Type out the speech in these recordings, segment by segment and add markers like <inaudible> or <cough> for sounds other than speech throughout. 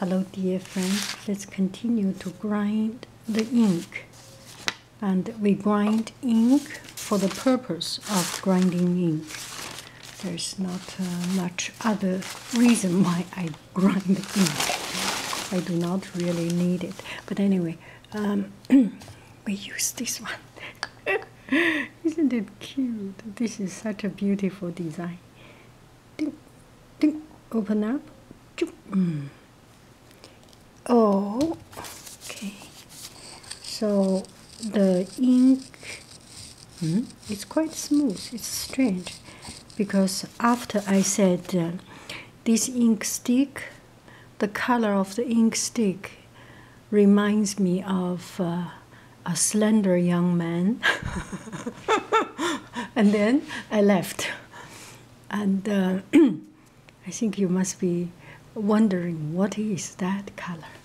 Hello, dear friends. Let's continue to grind the ink. And we grind ink for the purpose of grinding ink. There's not uh, much other reason <laughs> why I grind ink. I do not really need it. But anyway, um, <clears throat> we use this one. <laughs> Isn't it cute? This is such a beautiful design. Ding, ding, open up. Mm. Oh, okay. So the ink, hmm, it's quite smooth. It's strange because after I said uh, this ink stick, the color of the ink stick reminds me of uh, a slender young man. <laughs> and then I left. And uh, <clears throat> I think you must be wondering what is that color.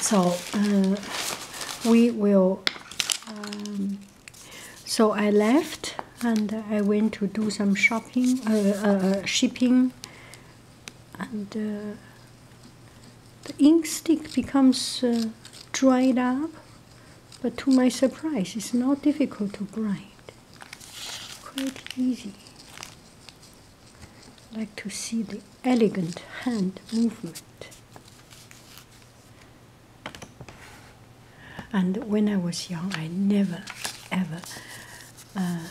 So uh, we will. Um, so I left and I went to do some shopping, uh, uh, shipping, and uh, the ink stick becomes uh, dried up. But to my surprise, it's not difficult to grind. Quite easy. Like to see the elegant hand movement. And when I was young, I never ever uh,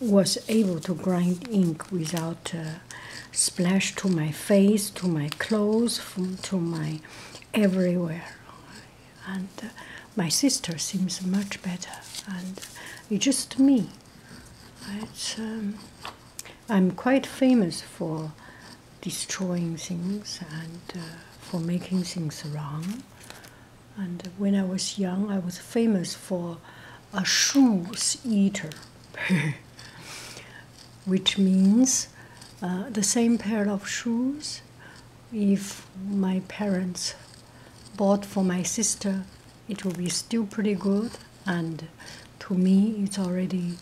was able to grind ink without uh, splash to my face, to my clothes, from, to my everywhere. And uh, my sister seems much better, and it's just me. It's, um, I'm quite famous for destroying things and uh, for making things wrong. And when I was young, I was famous for a shoes eater, <laughs> which means uh, the same pair of shoes. If my parents bought for my sister, it will be still pretty good, and to me, it's already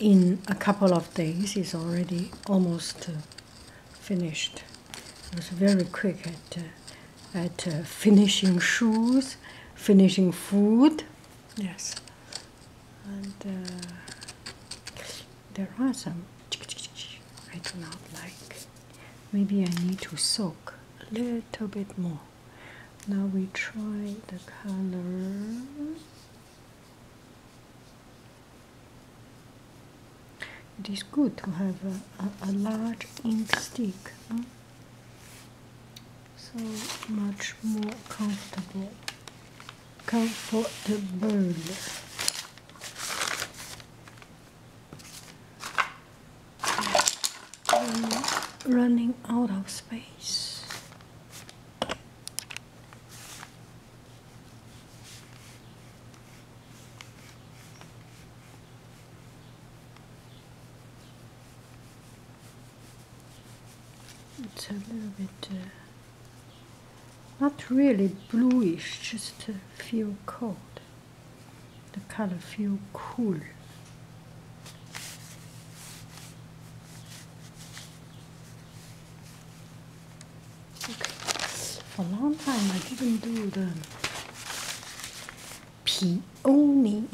in a couple of days. It's already almost uh, finished. I was very quick at. Uh, at uh, finishing shoes, finishing food. Yes. And uh, there are some I do not like. Maybe I need to soak a little bit more. Now we try the color. It is good to have a, a, a large ink stick. Huh? so much more comfortable comfortable running out of space it's a little bit uh, not really bluish, just to feel cold. The color feel cool. Okay. For a long time I didn't do the peony.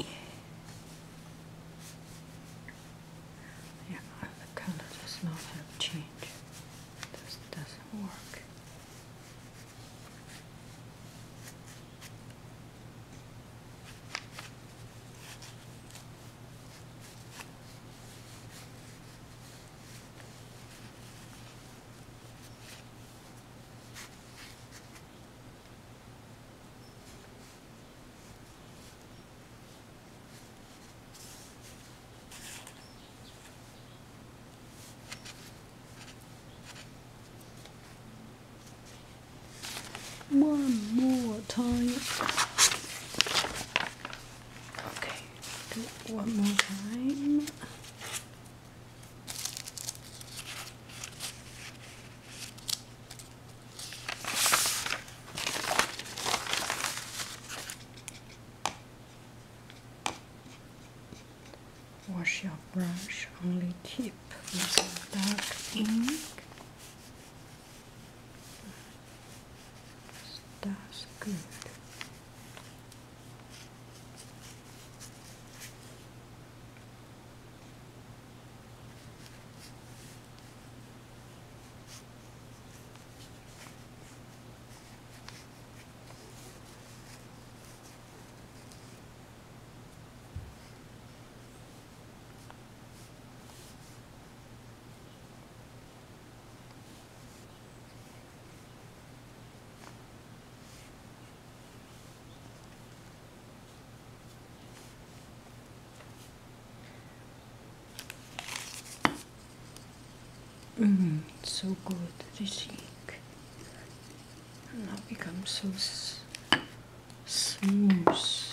Yeah, the color does not have change. This doesn't work. One more time. Okay, do one more time. Wash your brush, only tip with dark ink. Mm, so good, this ink. Now becomes so smooth.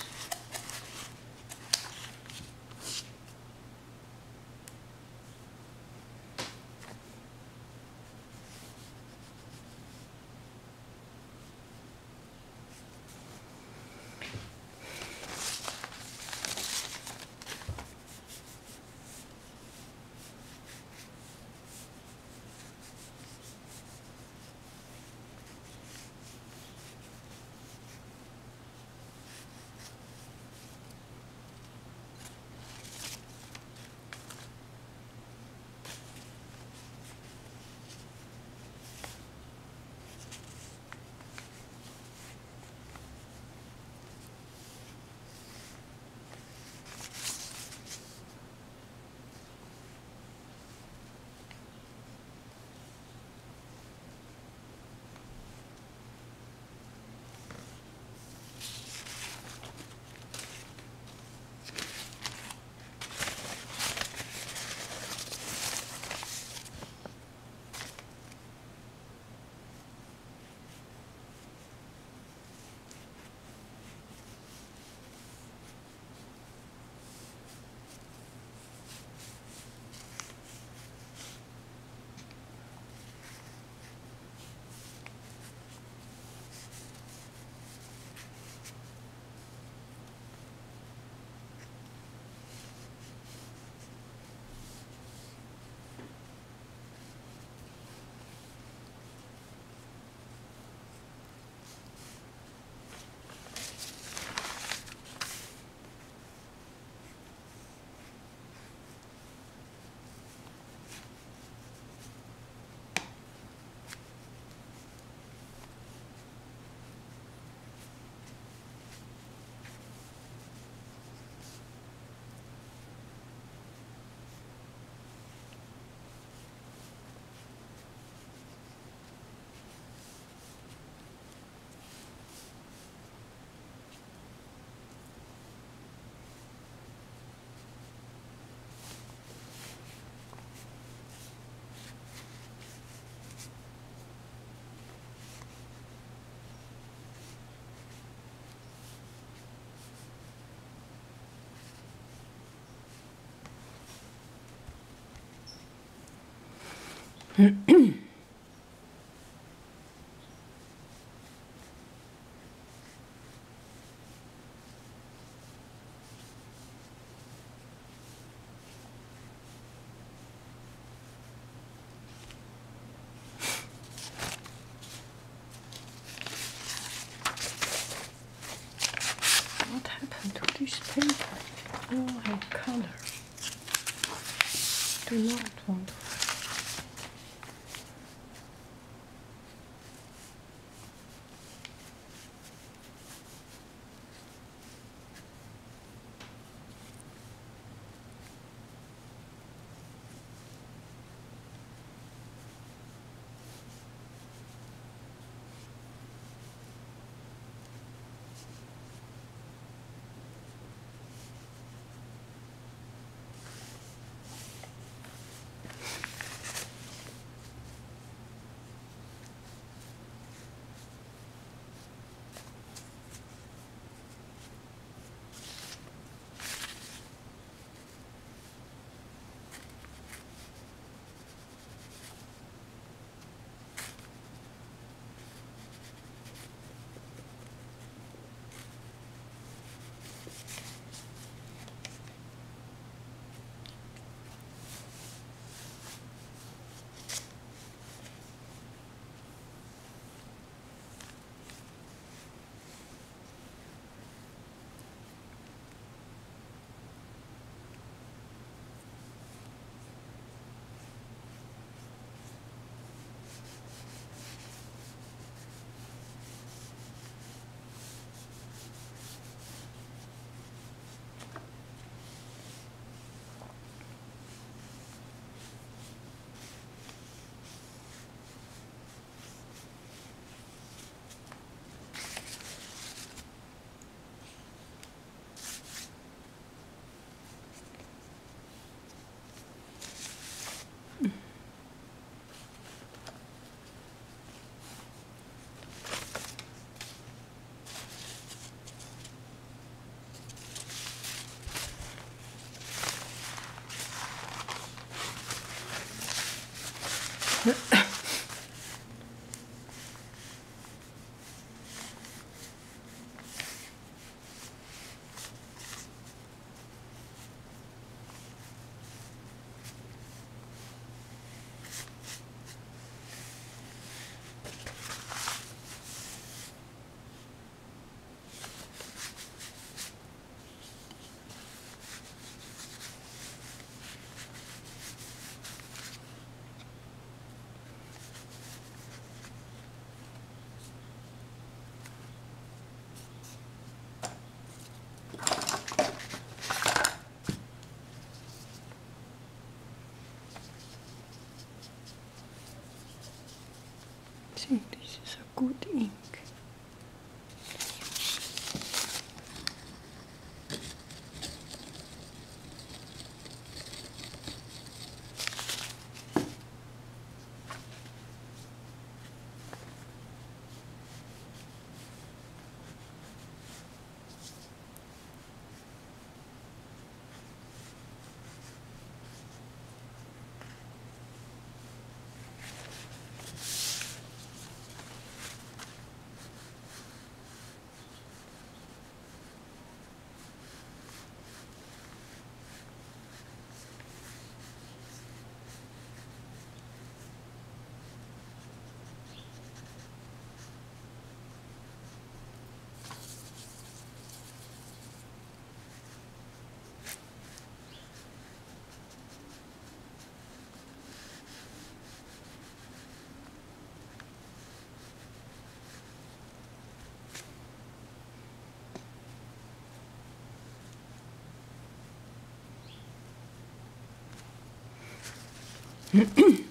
What happened to this paper? Oh, color. Do not want this is So <coughs>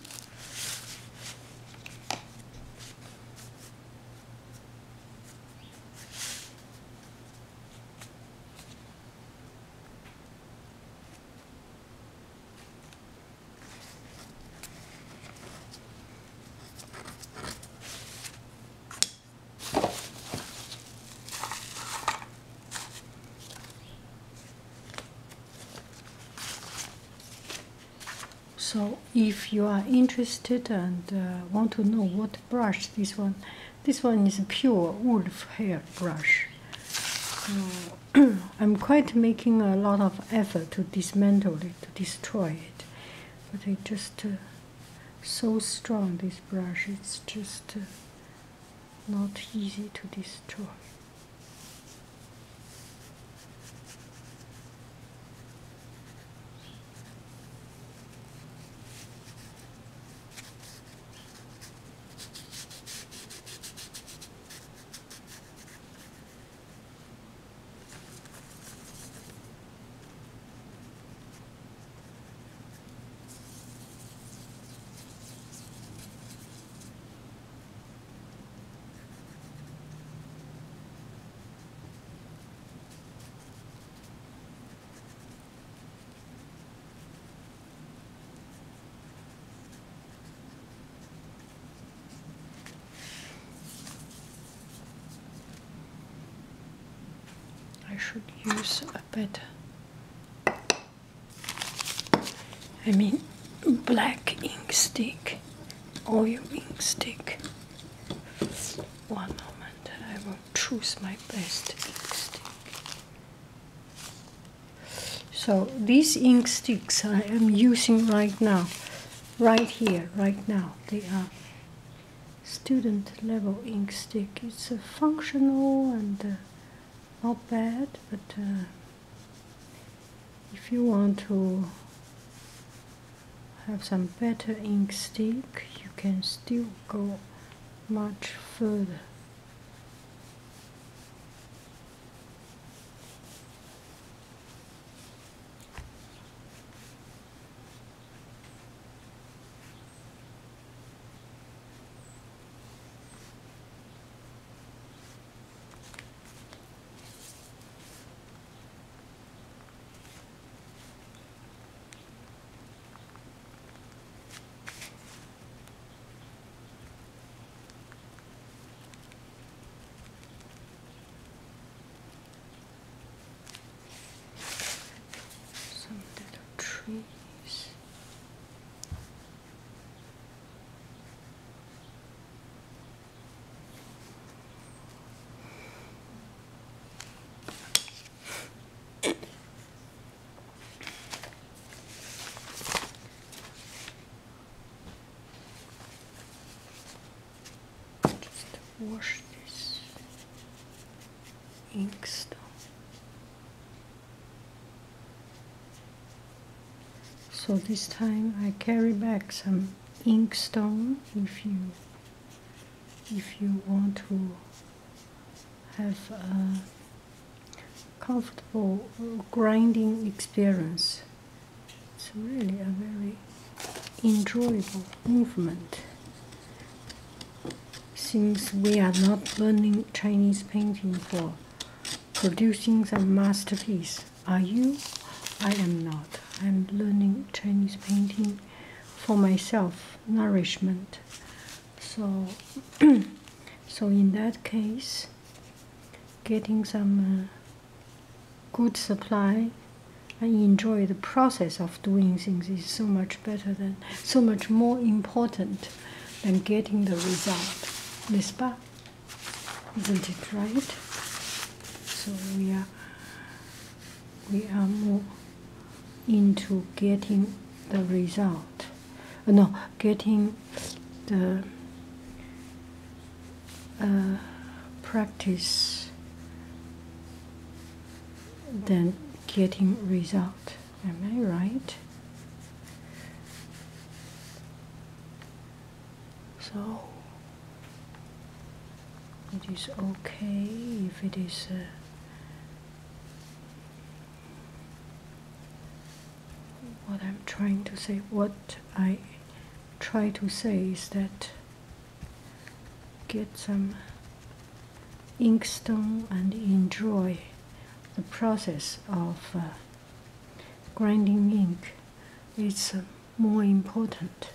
if you are interested and uh, want to know what brush this one, this one is a pure wolf hair brush. Uh, <clears throat> I'm quite making a lot of effort to dismantle it, to destroy it, but it just uh, so strong. This brush, it's just uh, not easy to destroy. Should use a better. I mean, black ink stick, oil ink stick. One moment, I will choose my best ink stick. So these ink sticks I am using right now, right here, right now, they are student level ink stick. It's a functional and uh, not bad, but uh, if you want to have some better ink stick, you can still go much further. Some little trees. Just wash this inkstone. So this time I carry back some inkstone if you if you want to have a comfortable grinding experience. It's really a very enjoyable movement. Since we are not learning Chinese painting for producing some masterpiece, are you? I am not. I'm learning Chinese painting for myself, nourishment. So, <clears throat> so in that case, getting some uh, good supply and enjoy the process of doing things is so much better than, so much more important than getting the result. N'est-ce pas? Isn't it right? So we are we are more into getting the result. Uh, no, getting the uh, practice than getting result. Am I right? So it is okay if it is. Uh, what I'm trying to say, what I try to say is that get some inkstone and enjoy the process of uh, grinding ink. It's uh, more important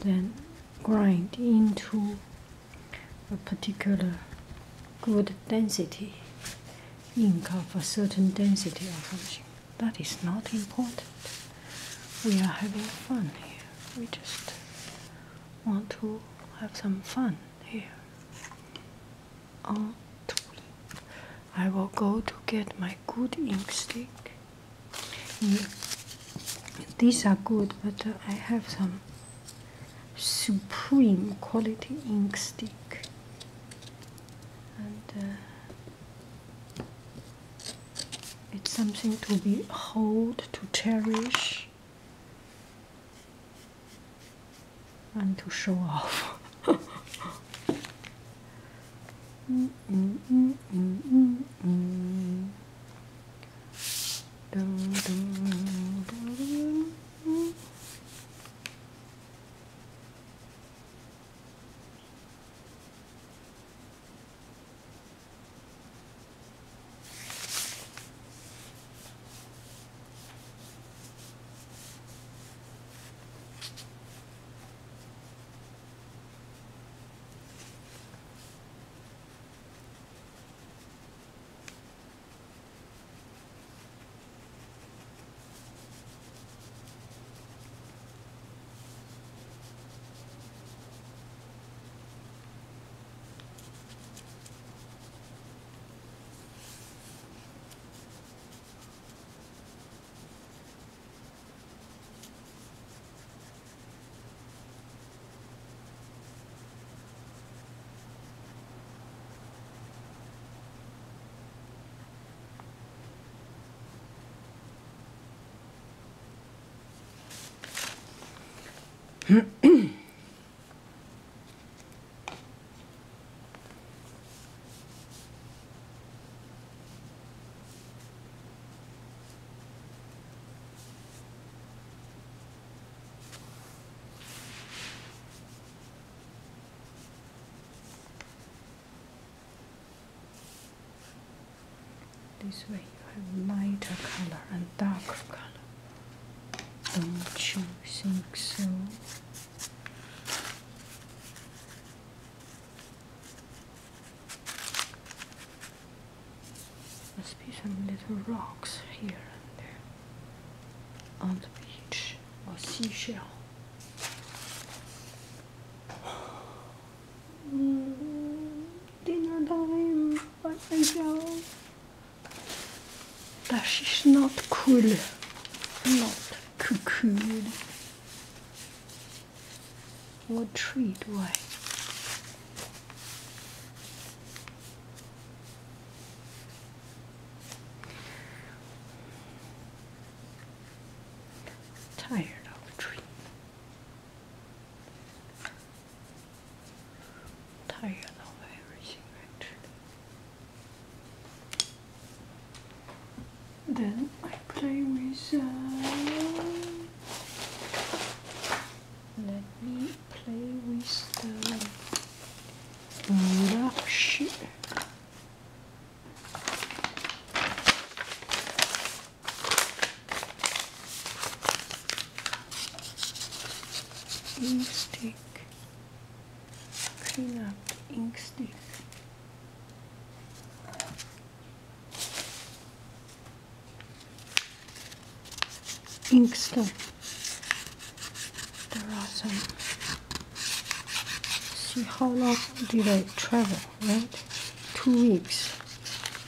than grind into a particular good density ink of a certain density or something. That is not important. We are having fun here. We just want to have some fun here. I will go to get my good ink stick. These are good, but uh, I have some supreme quality ink stick. And uh, it's something to be hold, to cherish, and to show off. <laughs> mm, mm, mm, mm, mm, mm. Hmm. <clears throat> some little rocks here and there on the beach or seashell. Mm, <sighs> dinner time by myself. That is not cool. Not cool. What tree do I? 是啊 Inkstone. There are some. See how long did I travel, right? Two weeks.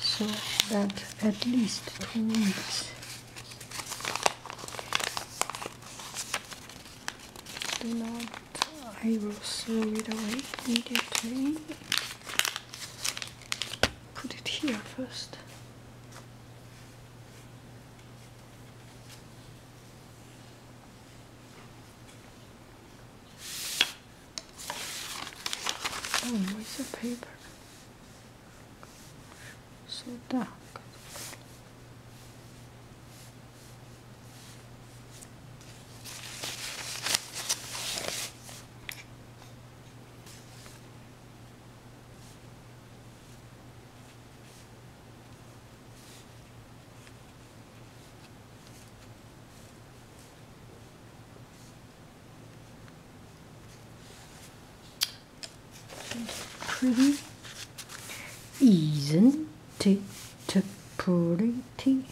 So that at least two weeks. Do not, I will throw it away immediately. Put it here first. Where's the paper? So dark. Pretty, isn't it pretty?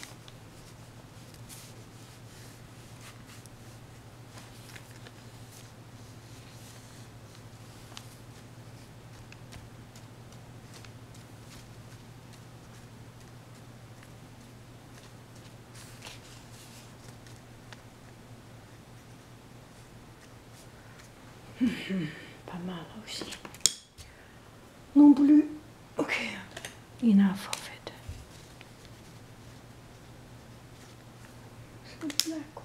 Pas mal aussi. Non plus. Ok. Enough of it. The black one.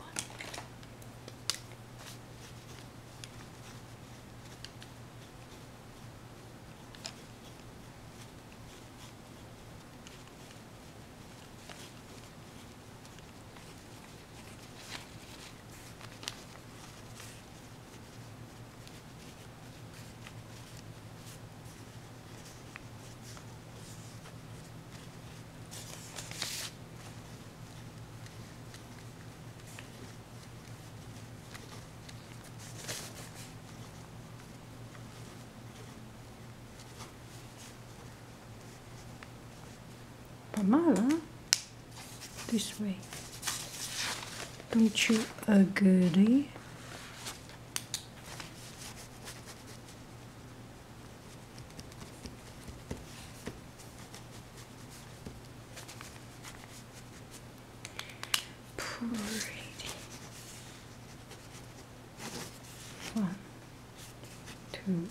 Pas mal, hein? This way. Don't you agree? Pretty. One, two,